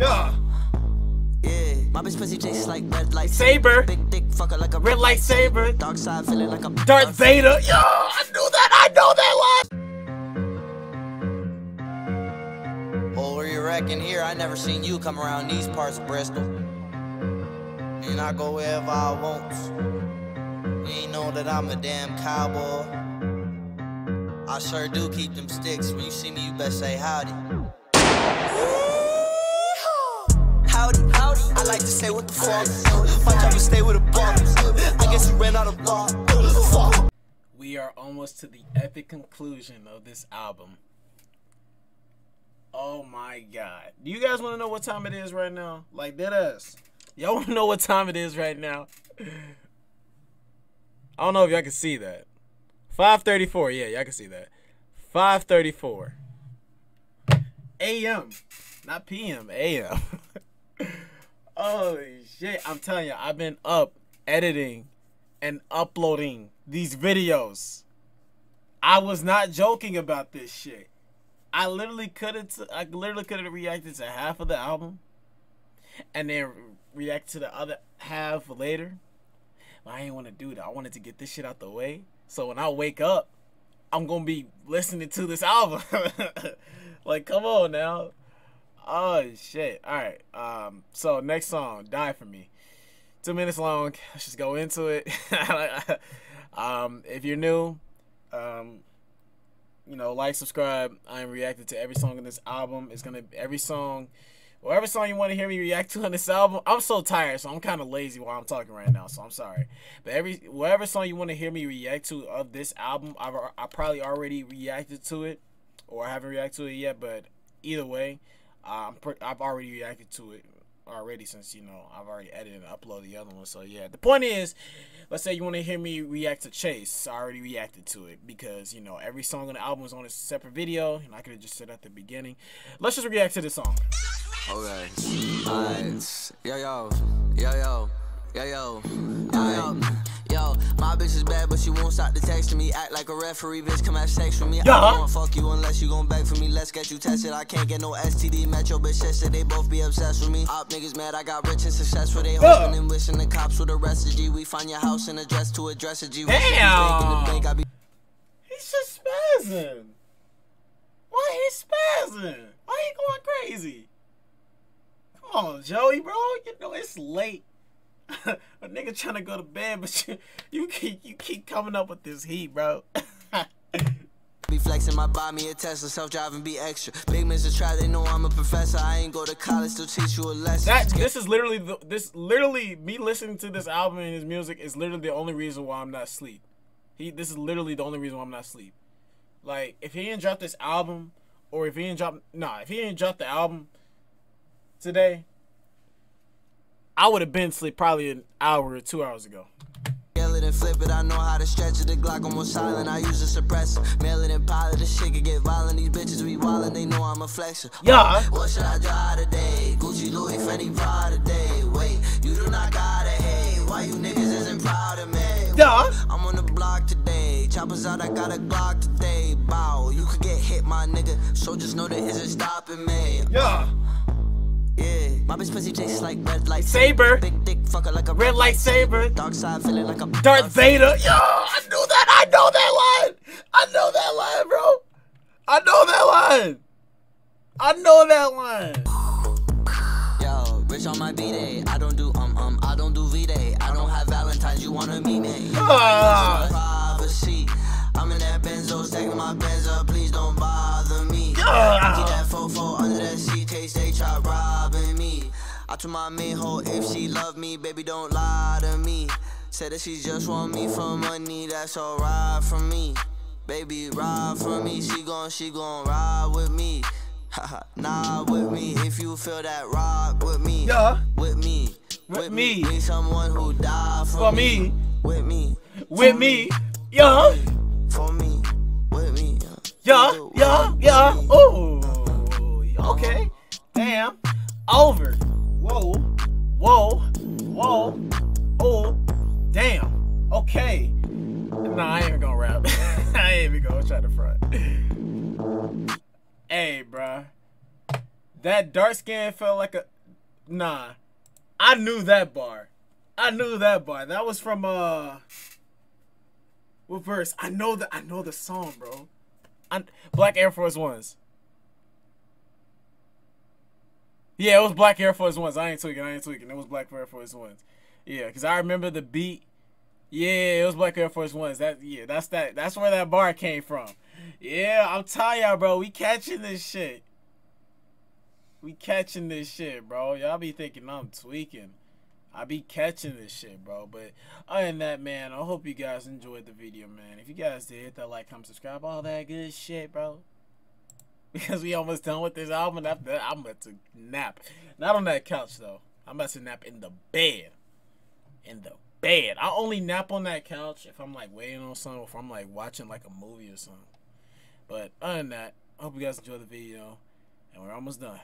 Yeah. Yeah, my bitch pussy tastes like red light Saber. Big dick fucker like a Red lightsaber. Dark side feeling like a Darth Vader. Yo, I knew that. I know that line. Oh, where you reckon here? I never seen you come around these parts of Bristol. And I go wherever I want. You ain't know that I'm a damn cowboy. I sure do keep them sticks. When you see me, you best say howdy. Howdy. I like to say what the fuck. My job is stay with a. I guess you ran out of. Fuck. We are almost to the epic conclusion of this album. Oh my god. Do you guys want to know what time it is right now? Like dead us. Y'all want to know what time it is right now? I don't know if y'all can see that. 5:34. Yeah, y'all can see that. 5:34 a.m. Not p.m. a.m. Holy shit! I'm telling you, I've been up editing and uploading these videos. I was not joking about this shit. I literally could have. I literally could have reacted to half of the album, and then react to the other half later. But I didn't want to do that. I wanted to get this shit out the way. So when I wake up, I'm gonna be listening to this album. like, come on now. Oh shit. Alright. Um, so next song, Die For Me. Two minutes long. Let's just go into it. um, if you're new, um, you know, like, subscribe. I am reacting to every song in this album. It's gonna every song whatever song you want to hear me react to on this album, I'm so tired, so I'm kind of lazy while I'm talking right now, so I'm sorry. But every whatever song you want to hear me react to of this album, I've I probably already reacted to it, or I haven't reacted to it yet. But either way, um, I've already reacted to it already since you know I've already edited and uploaded the other one. So yeah, the point is, let's say you want to hear me react to Chase, I already reacted to it because you know every song on the album is on a separate video, and I could have just said at the beginning. Let's just react to the song. Okay. Yo, yo. Yo, yo. Yo, yo. Yo, yo. My bitch is bad, but she won't stop to text me. Act like a referee, bitch, come have sex with me. Yeah. I don't fuck you unless you gon' beg for me. Let's get you tested. I can't get no STD. Met your bitch sister, they both be obsessed with me. Op niggas mad, I got rich and successful. They Yeah. hoping and wishing the cops would arrest a G. We find your house and address to address a G. Damn. The He's just spazzing. Why he spazzing? Why he going crazy? Come on, Joey, bro. You know it's late. a nigga trying to go to bed, but you, you keep you keep coming up with this heat, bro. Be flexing my me a Tesla, self-driving be extra. Big Mr. Try, they know I'm a professor. I ain't go to college to teach you a lesson. that this is literally the, this literally me listening to this album and his music is literally the only reason why I'm not asleep. He this is literally the only reason why I'm not asleep. Like if he didn't drop this album, or if he didn't drop nah, if he didn't drop the album today, I would have been asleep probably an hour or two hours ago. It and flip it, I know how to stretch it. The Glock almost silent, I use a suppressor. Mail it and this shit can get violent. These bitches be wildin', they know I'm a flexer. Yeah. What should I drive today? Gucci, Louis, Fendi, Prada today. Wait, you do not gotta hate. Why you niggas isn't proud of me? Yeah. I'm on the block today. Choppers out, I got a Glock today. Bow, you could get hit, my nigga. So just know that isn't stopping me. Yeah. My bitch pussy tastes like red light Saber. Big dick fucker like a Red lightsaber. Dark side feeling like a Darth Vader. Yo, I knew that. I know that line. I know that line, bro. I know that line. I know that line. Yo, rich on my B day. I don't do um um. I don't do V day. I don't have Valentine's. You wanna meet me? Ah. Privacy. I'm in that benzo, stacking my benz up. Please don't bother me. Ah. Keep that fofo under that seat. Case they try me. I told my main hoe if she love me, baby, don't lie to me. Said that she just want me for money. That's alright for me. Baby, ride for me. She gon' she gon' ride with me. Haha, nah with me. If you feel that rock with me. Yeah. With me. With me. Need someone who died for, For me. With me. With me. Yeah. For me. With me. Yeah. Yeah. Nah, I ain't even gonna rap. I ain't even gonna try to front. Hey, bruh. That dark skin felt like a nah. I knew that bar. I knew that bar. That was from uh what verse? I know that I know the song, bro. I, Black Air Force Ones. Yeah, it was Black Air Force Ones. I ain't tweaking. I ain't tweaking. It was Black Air Force Ones. Yeah, because I remember the beat. Yeah, it was Black Air Force Ones. That yeah, that's that. That's where that bar came from. Yeah, I'm telling y'all, bro. We catching this shit. We catching this shit, bro. Y'all be thinking I'm tweaking. I be catching this shit, bro. But other than that, man, I hope you guys enjoyed the video, man. If you guys did, hit that like, comment, subscribe, all that good shit, bro. Because we almost done with this album. After that, I'm about to nap. Not on that couch, though. I'm about to nap in the bed. Bed. I only nap on that couch if I'm, like, waiting on something. If I'm, like, watching, like, a movie or something. But other than that, I hope you guys enjoyed the video. And we're almost done.